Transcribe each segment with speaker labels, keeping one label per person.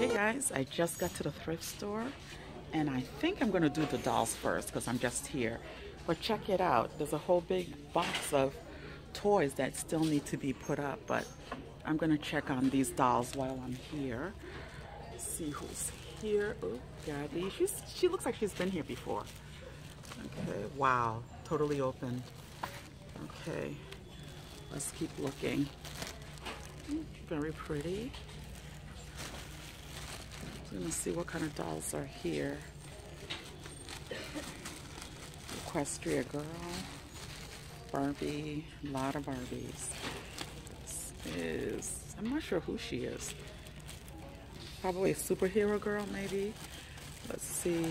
Speaker 1: Hey guys, I just got to the thrift store and I think I'm gonna do the dolls first because I'm just here. But check it out, there's a whole big box of toys that still need to be put up, but I'm gonna check on these dolls while I'm here. See who's here. Oh, Gabby, she's, she looks like she's been here before. Okay, wow, totally open. Okay, let's keep looking. Very pretty. Let me see what kind of dolls are here. Equestria Girl, Barbie, a lot of Barbies. This is, I'm not sure who she is. Probably a superhero girl, maybe. Let's see.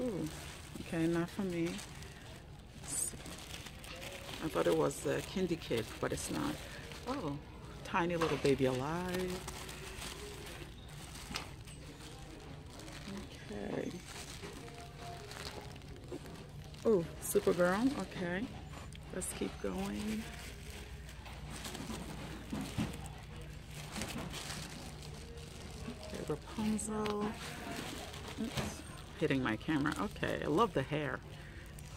Speaker 1: Ooh, okay, not for me. I thought it was a Kindi Kid, but it's not. Oh, tiny little baby alive. Okay. Oh, Supergirl. Okay. Let's keep going. Okay, Rapunzel. Oops. Hitting my camera. Okay, I love the hair.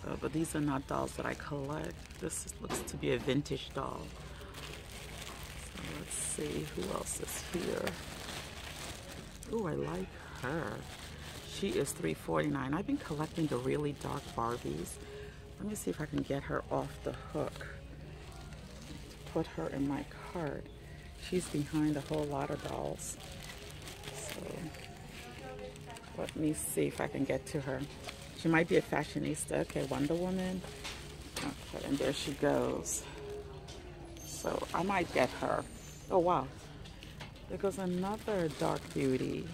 Speaker 1: Uh, but these are not dolls that I collect. This looks to be a vintage doll. So let's see who else is here. Oh, I like her. She is $3.49. I've been collecting the really dark Barbies. Let me see if I can get her off the hook. Put her in my cart. She's behind a whole lot of dolls. So let me see if I can get to her. She might be a fashionista. Okay, Wonder Woman. Okay, and there she goes. So I might get her. Oh wow. There goes another dark beauty.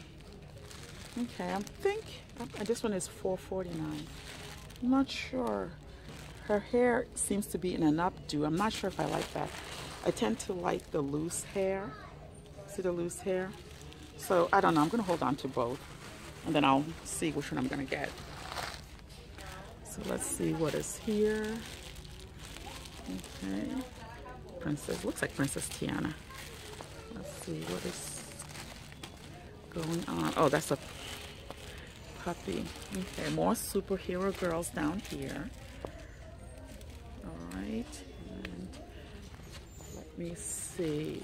Speaker 1: Okay, I think this one is $4.49. I'm not sure. Her hair seems to be in an updo. I'm not sure if I like that. I tend to like the loose hair. See the loose hair? So I don't know. I'm going to hold on to both. And then I'll see which one I'm going to get. So let's see what is here. Okay. Princess. Looks like Princess Tiana. Let's see what is going on. Oh, that's a puppy. Okay, more superhero girls down here. All right, and let me see.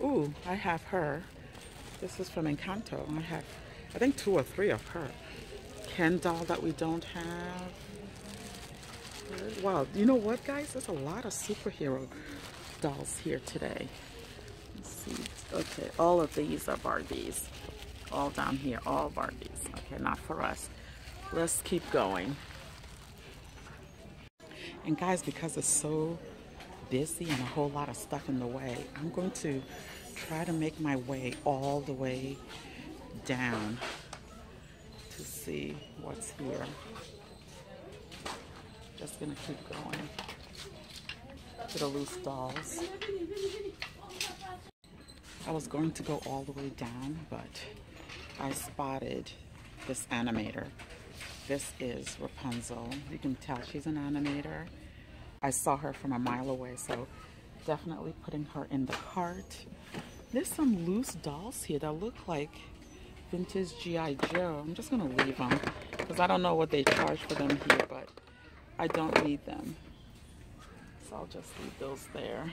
Speaker 1: Ooh, I have her. This is from Encanto. I have, I think, two or three of her. Ken doll that we don't have. Wow, you know what, guys? There's a lot of superhero dolls here today. Okay, all of these are Barbies all down here, all Barbies. Okay, not for us. Let's keep going. And guys, because it's so busy and a whole lot of stuff in the way, I'm going to try to make my way all the way down to see what's here. Just gonna keep going to the loose dolls. I was going to go all the way down, but I spotted this animator. This is Rapunzel. You can tell she's an animator. I saw her from a mile away, so definitely putting her in the cart. There's some loose dolls here that look like vintage G.I. Joe. I'm just gonna leave them because I don't know what they charge for them here, but I don't need them. So I'll just leave those there.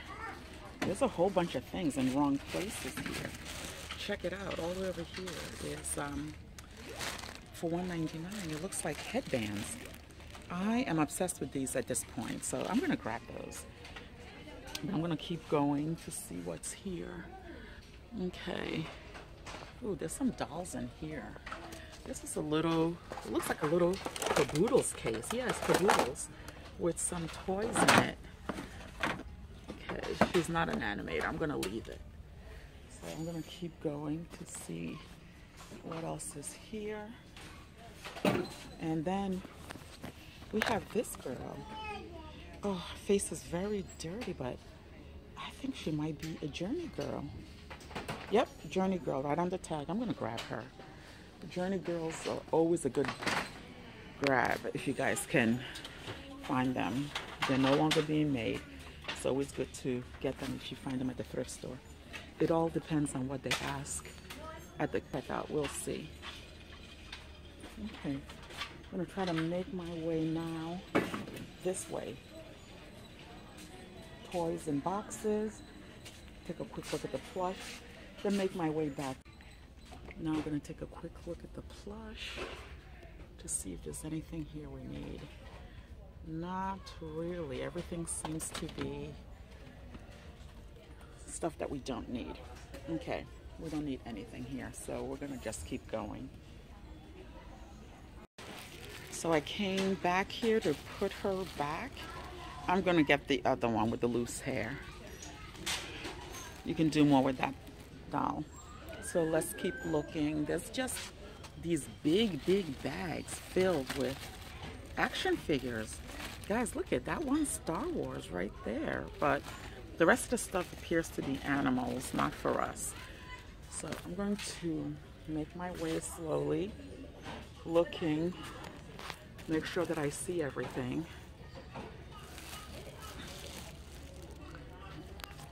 Speaker 1: There's a whole bunch of things in wrong places here check it out. All the way over here is um, for $1.99. It looks like headbands. I am obsessed with these at this point, so I'm gonna grab those. I'm gonna keep going to see what's here. Okay. Ooh, there's some dolls in here. This is a little, it looks like a little caboodles case. Yes, caboodles with some toys in it. She's not an animator. I'm gonna leave it. So I'm gonna keep going to see what else is here. And then we have this girl. Oh, her face is very dirty, but I think she might be a Journey girl. Yep, Journey girl, right on the tag. I'm gonna grab her. Journey girls are always a good grab if you guys can find them. They're no longer being made. It's always good to get them if you find them at the thrift store. it all depends on what they ask at the checkout. We'll see. Okay, I'm gonna try to make my way now this way. Toys and boxes. Take a quick look at the plush. Then make my way back. Now I'm gonna take a quick look at the plush to see if there's anything here we need. Not really. Everything seems to be stuff that we don't need. Okay, we don't need anything here, so we're gonna just keep going. So I came back here to put her back. I'm gonna get the other one with the loose hair. You can do more with that doll. So let's keep looking. There's just these big, big bags filled with action figures. Guys, look at that one Star Wars right there. But the rest of the stuff appears to be animals, not for us. So I'm going to make my way slowly, looking, make sure that I see everything.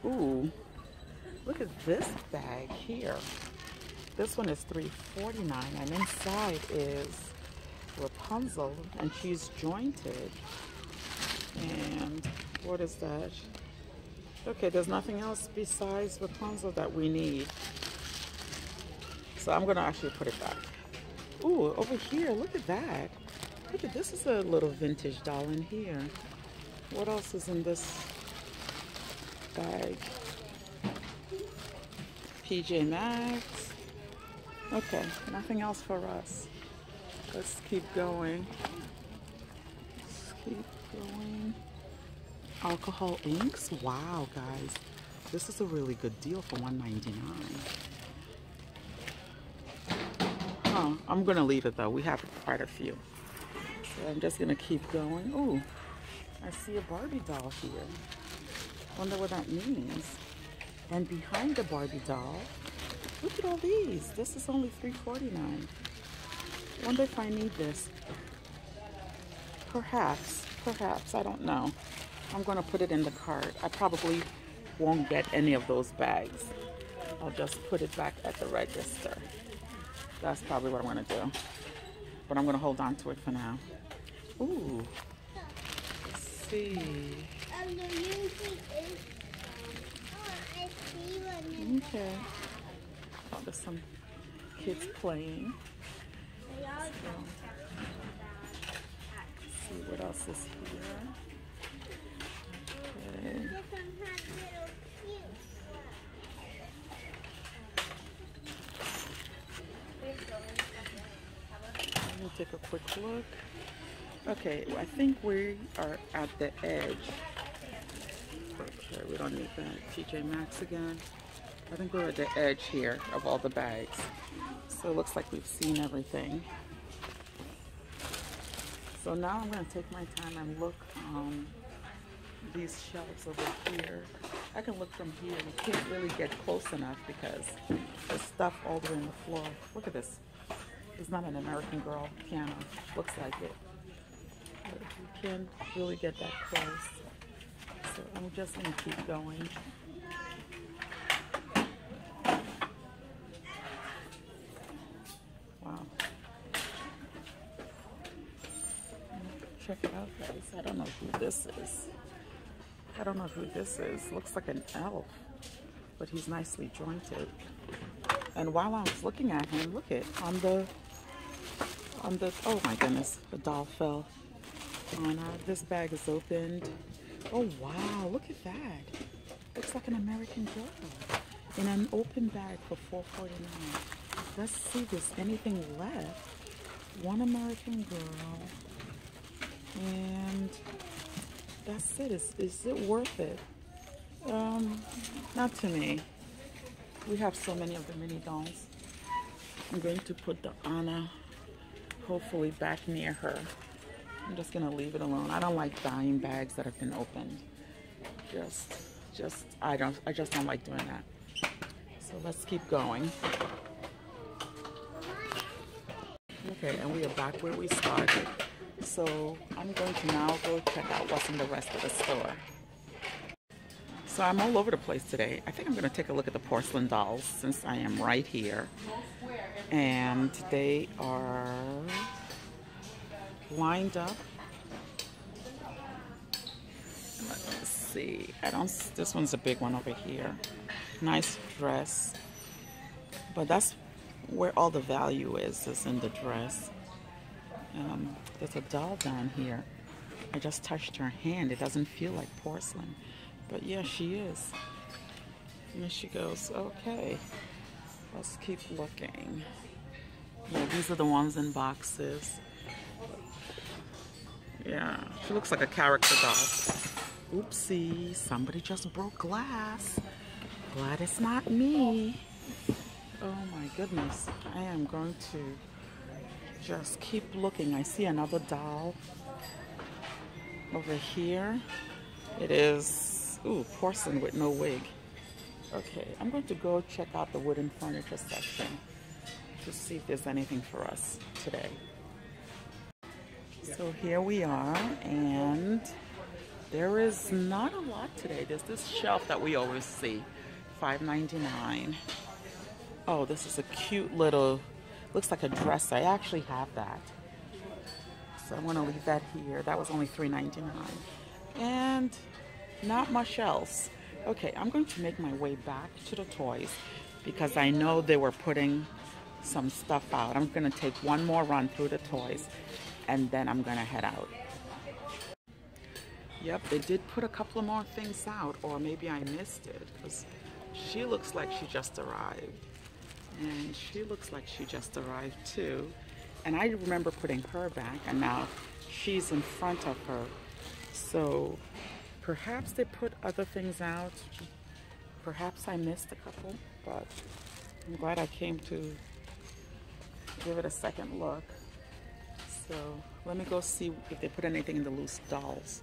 Speaker 1: Ooh, look at this bag here. This one is $3.49 and inside is Rapunzel and she's jointed. And what is that? Okay, there's nothing else besides Rapunzel that we need. So I'm gonna actually put it back. Ooh, over here, look at that. Look at this is a little vintage doll in here. What else is in this bag? PJ Masks. Okay, nothing else for us. Let's keep going. Let's keep going alcohol inks. Wow, guys. This is a really good deal for $1.99. Huh, I'm gonna leave it though. We have quite a few. So I'm just gonna keep going. Oh, I see a Barbie doll here. Wonder what that means. And behind the Barbie doll, look at all these. This is only $3.49. Wonder if I need this. Perhaps, perhaps, I don't know. I'm going to put it in the cart. I probably won't get any of those bags. I'll just put it back at the register. That's probably what I'm going to do. But I'm going to hold on to it for now. Ooh. Let's see. Okay. Oh, there's some kids playing. So, else is here. Let me take a quick look. Okay, I think we are at the edge. Okay, we don't need that. TJ Maxx again. I think we're at the edge here of all the bags. So it looks like we've seen everything. So now I'm going to take my time and look um, these shelves over here. I can look from here. You can't really get close enough because there's stuff all the way on the floor. Look at this. It's not an American Girl piano. Looks like it. But you can't really get that close. So I'm just going to keep going. Wow. Check it out, guys. I don't know who this is. I don't know who this is. Looks like an elf, but he's nicely jointed. And while I was looking at him, look at on the on the oh my goodness, the doll fell on uh, this bag is opened. Oh wow, look at that. Looks like an American girl in an open bag for $4.49. Let's see if there's anything left. One American girl and that's it. Is, is it worth it? Um, not to me. We have so many of the mini dolls. I'm going to put the Anna hopefully back near her. I'm just gonna leave it alone. I don't like buying bags that have been opened. Just, just, I don't, I just don't like doing that. So let's keep going. Okay, and we are back where we started. So I'm going to now go check out what's in the rest of the store. So I'm all over the place today. I think I'm going to take a look at the porcelain dolls since I am right here. And they are lined up. Let's see. I don't. This one's a big one over here. Nice dress. But that's where all the value is, is in the dress. Um, there's a doll down here. I just touched her hand. It doesn't feel like porcelain. But yeah, she is. Here she goes. Okay. Let's keep looking. Yeah, these are the ones in boxes. Yeah, she looks like a character doll. Oopsie, somebody just broke glass. Glad it's not me. Oh my goodness. I am going to just keep looking. I see another doll over here. It is, ooh, porcelain with no wig. Okay, I'm going to go check out the wooden furniture section to see if there's anything for us today. So here we are, and there is not a lot today. There's this shelf that we always see, $5.99. Oh, this is a cute little, looks like a dress. I actually have that. So I'm going to leave that here. That was only $3.99. And not much else. Okay, I'm going to make my way back to the toys because I know they were putting some stuff out. I'm going to take one more run through the toys and then I'm going to head out. Yep, they did put a couple of more things out or maybe I missed it because she looks like she just arrived. And she looks like she just arrived too. And I remember putting her back and now she's in front of her. So perhaps they put other things out. Perhaps I missed a couple, but I'm glad I came to give it a second look. So let me go see if they put anything in the loose dolls.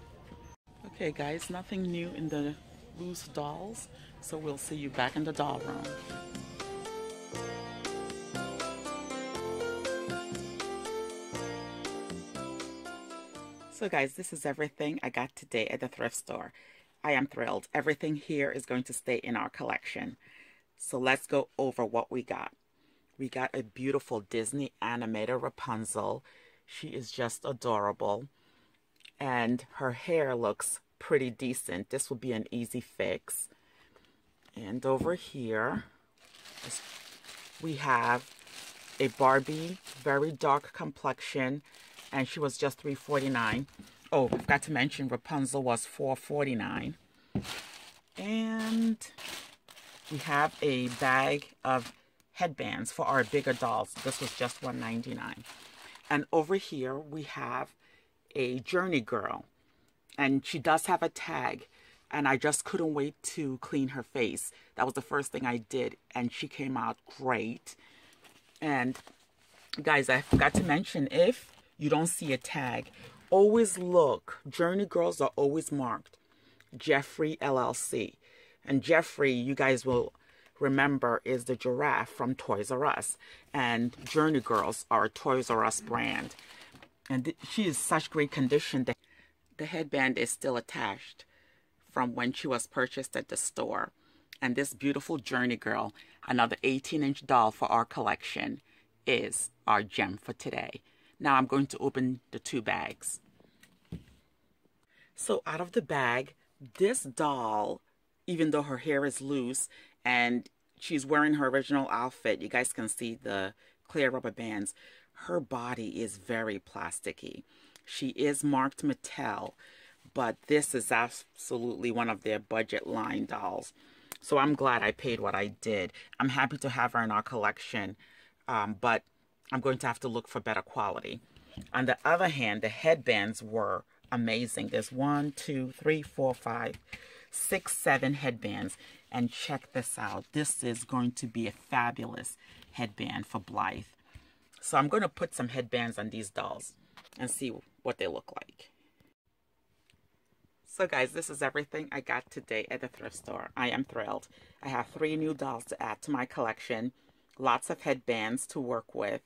Speaker 1: Okay guys, nothing new in the loose dolls. So we'll see you back in the doll room. So guys, this is everything I got today at the thrift store. I am thrilled. Everything here is going to stay in our collection. So let's go over what we got. We got a beautiful Disney animator Rapunzel. She is just adorable. And her hair looks pretty decent. This will be an easy fix. And over here, we have a Barbie, very dark complexion and she was just three forty nine. Oh, I forgot to mention Rapunzel was four forty nine. And we have a bag of headbands for our bigger dolls. This was just one ninety nine. And over here we have a Journey Girl. And she does have a tag. And I just couldn't wait to clean her face. That was the first thing I did. And she came out great. And guys, I forgot to mention if you don't see a tag, always look. Journey girls are always marked Geoffrey LLC. And Geoffrey, you guys will remember, is the giraffe from Toys R Us. And Journey Girls are a Toys R Us brand. And she is such great condition that the headband is still attached from when she was purchased at the store. And this beautiful Journey Girl, another 18 inch doll for our collection, is our gem for today. Now I'm going to open the two bags. So out of the bag, this doll, even though her hair is loose and she's wearing her original outfit, you guys can see the clear rubber bands, her body is very plasticky. She is marked Mattel, but this is absolutely one of their budget line dolls. So I'm glad I paid what I did. I'm happy to have her in our collection, um, but I'm going to have to look for better quality. On the other hand, the headbands were amazing. There's one, two, three, four, five, six, seven headbands. And check this out. This is going to be a fabulous headband for Blythe. So I'm going to put some headbands on these dolls and see what they look like. So guys, this is everything I got today at the thrift store. I am thrilled. I have three new dolls to add to my collection lots of headbands to work with.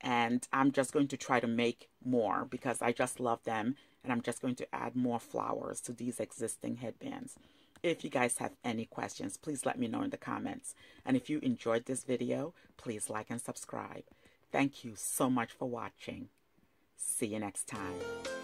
Speaker 1: And I'm just going to try to make more because I just love them. And I'm just going to add more flowers to these existing headbands. If you guys have any questions, please let me know in the comments. And if you enjoyed this video, please like and subscribe. Thank you so much for watching. See you next time.